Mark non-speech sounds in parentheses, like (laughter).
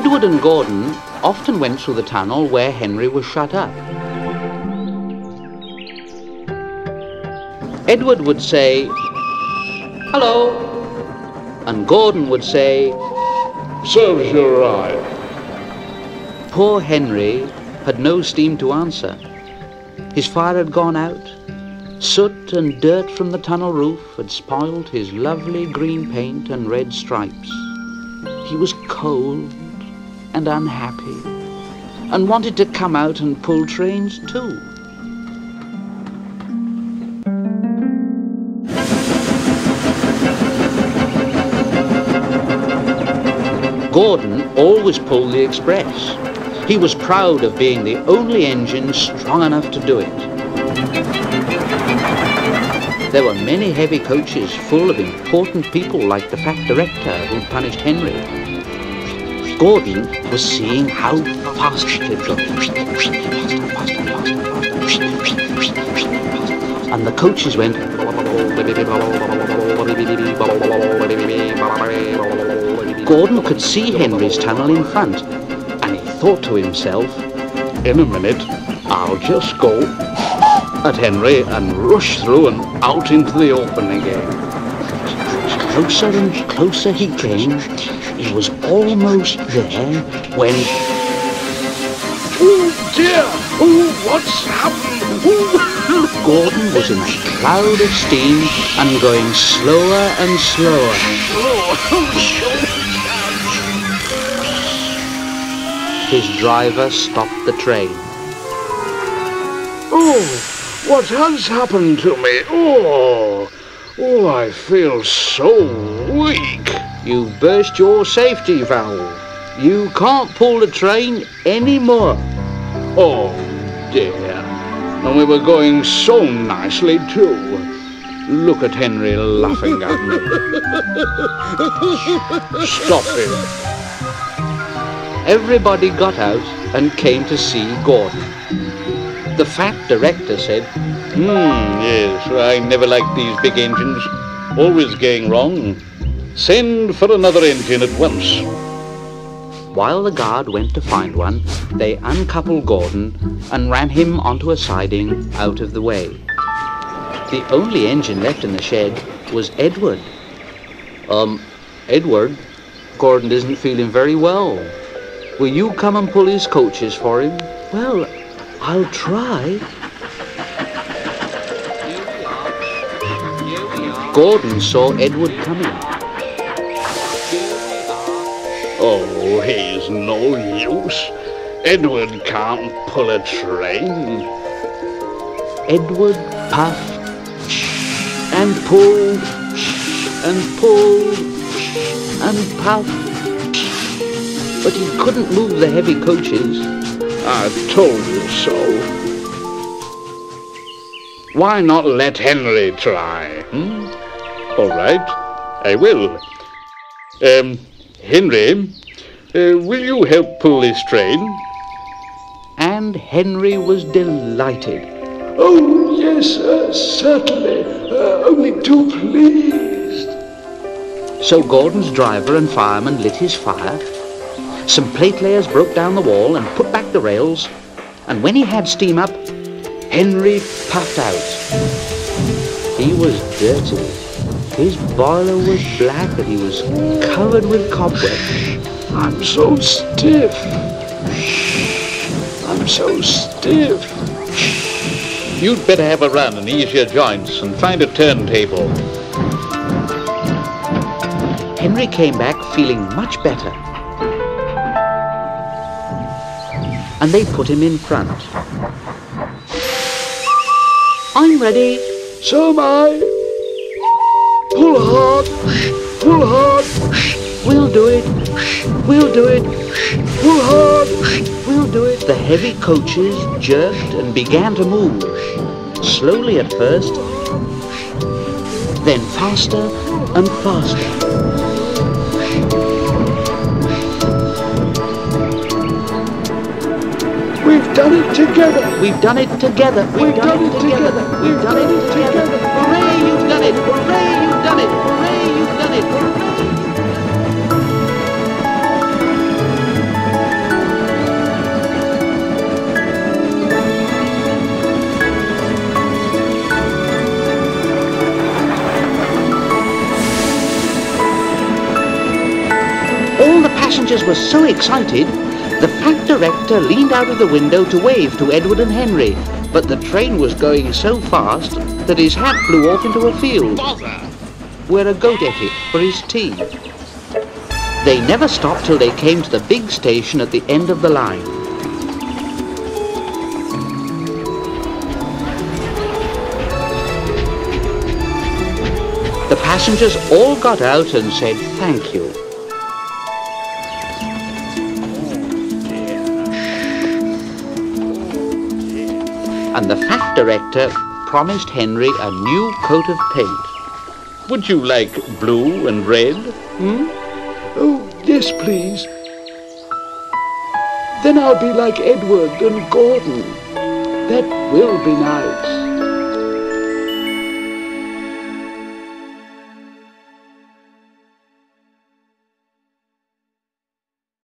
Edward and Gordon often went through the tunnel where Henry was shut up. Edward would say, Hello, and Gordon would say, Serves you right. Poor Henry had no steam to answer. His fire had gone out. Soot and dirt from the tunnel roof had spoiled his lovely green paint and red stripes. He was cold and unhappy and wanted to come out and pull trains too. Gordon always pulled the express. He was proud of being the only engine strong enough to do it. There were many heavy coaches full of important people like the fat director who punished Henry. Gordon was seeing how fast he could go. And the coaches went Gordon could see Henry's tunnel in front, and he thought to himself, In a minute, I'll just go at Henry and rush through and out into the open again. Closer and closer he came. He was almost there when Oh dear! Oh, what's happened? Oh. (laughs) Gordon was in a cloud of steam and going slower and slower. His driver stopped the train. Oh, what has happened to me? Oh, oh, I feel so weak. You burst your safety valve. You can't pull the train anymore. Oh dear. And we were going so nicely too. Look at Henry laughing at me. Stop him. Everybody got out and came to see Gordon. The fat director said, Hmm, yes, I never liked these big engines. Always going wrong. Send for another engine at once. While the guard went to find one, they uncoupled Gordon and ran him onto a siding out of the way. The only engine left in the shed was Edward. Um, Edward, Gordon isn't feeling very well. Will you come and pull his coaches for him? Well, I'll try. Gordon saw Edward coming. Oh, he's no use. Edward can't pull a train. Edward puffed and pulled and pulled and puffed, but he couldn't move the heavy coaches. I told you so. Why not let Henry try? Hmm? All right, I will. Um, Henry, uh, will you help pull this train? And Henry was delighted. Oh, yes, uh, certainly. Uh, only too pleased. So Gordon's driver and fireman lit his fire. Some plate layers broke down the wall and put back the rails. And when he had steam up, Henry puffed out. He was dirty. His boiler was black and he was covered with cobwebs. I'm so stiff. I'm so stiff. You'd better have a run and ease your joints and find a turntable. Henry came back feeling much better. And they put him in front. I'm ready. So am I. Pull hard. Pull hard. We'll do it. We'll do it. Pull hard. We'll do it. The heavy coaches jerked and began to move. Slowly at first, then faster and faster. We've done it together. We've done it together. We've, done, it together. We've done it together. Hooray, you've done it. Hooray, done it. Hooray, you've done it. Hooray. All the passengers were so excited, the fat director leaned out of the window to wave to Edward and Henry, but the train was going so fast that his hat flew off into a field. Bother! Where a it for his tea. They never stopped till they came to the big station at the end of the line. The passengers all got out and said thank you. And the fat director promised Henry a new coat of paint. Would you like blue and red? Hmm? Oh, yes, please. Then I'll be like Edward and Gordon. That will be nice.